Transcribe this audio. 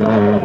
Yeah.